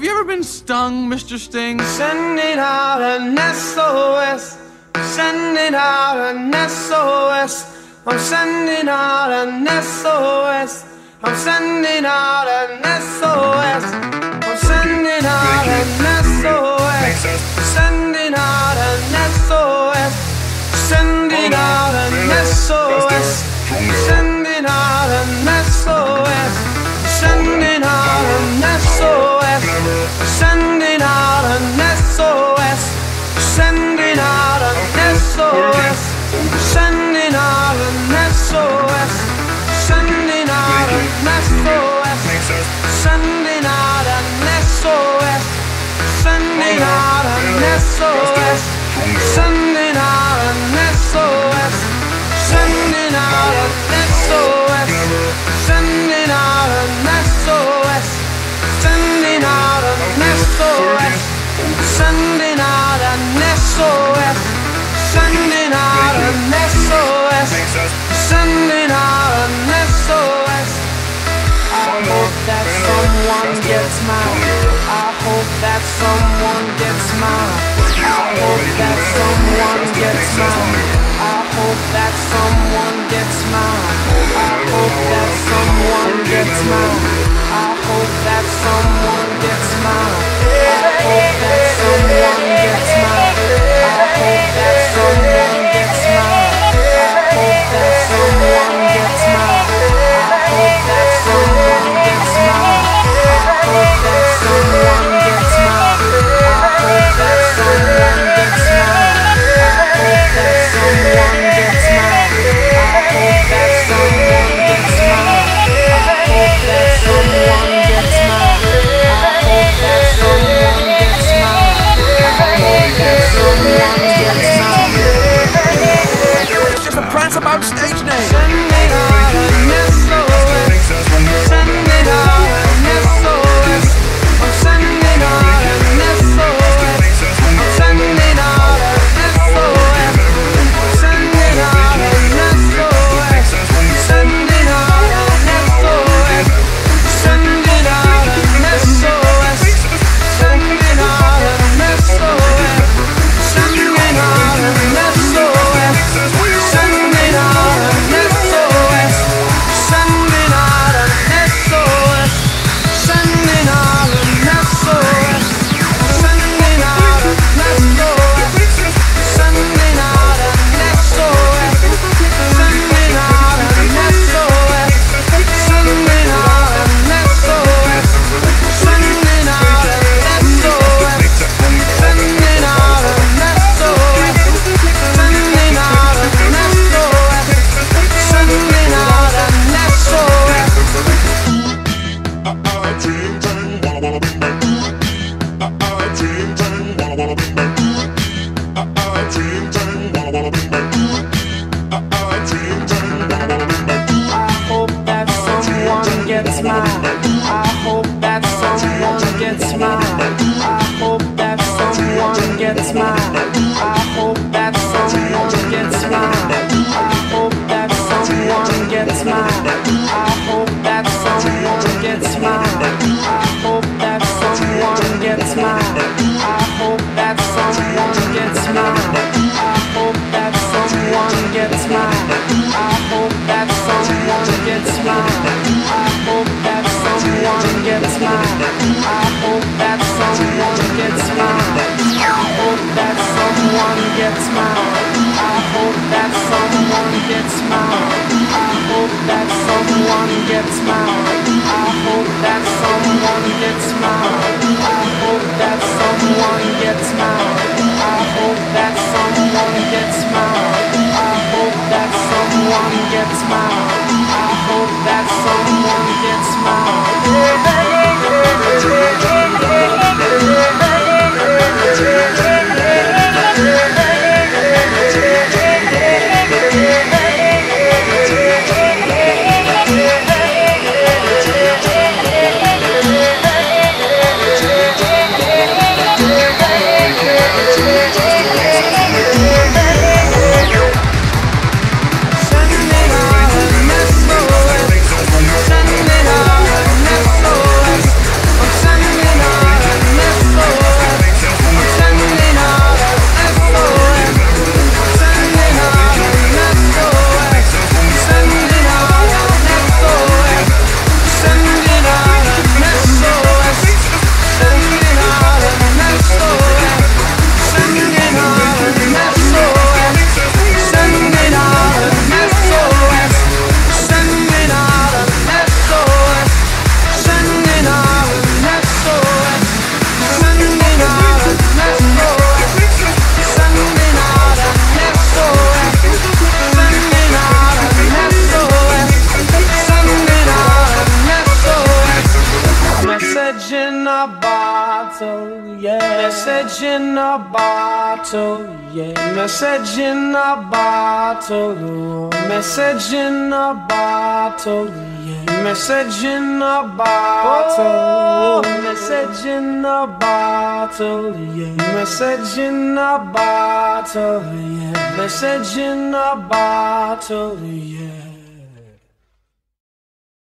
Have you ever been stung, Mr. Sting? Sending out an SOS. Sending out an SOS. I'm sending out an SOS. I'm sending out an SOS. Sending out an SOS. Sending out an SOS. Sending out an SOS. Sending out an SOS. Sending out an SOS. Sending out an SOS. Sending out an SOS. Sending out an SOS. Sending out that someone gets mine. I hope that someone gets mine. I hope that someone gets mine. I hope that someone gets mine. I hope that someone gets mine. I hope that someone rants about stage name. I hope that someone gets mine. I hope that someone gets mine. I hope that someone gets mine. I hope that someone gets mine. I hope that someone gets mine. Gets mine. I hope that someone gets mine. I hope that someone gets mine. I hope that someone gets mine. I hope that someone gets mine. I hope that someone gets mine. I hope that someone gets mine. In a bottle, yeah. Message in a bottle, oh. message in a bottle, yeah. Message in a bottle, oh. message in a bottle, yeah. Message in a bottle, yeah. Message in a bottle, yeah.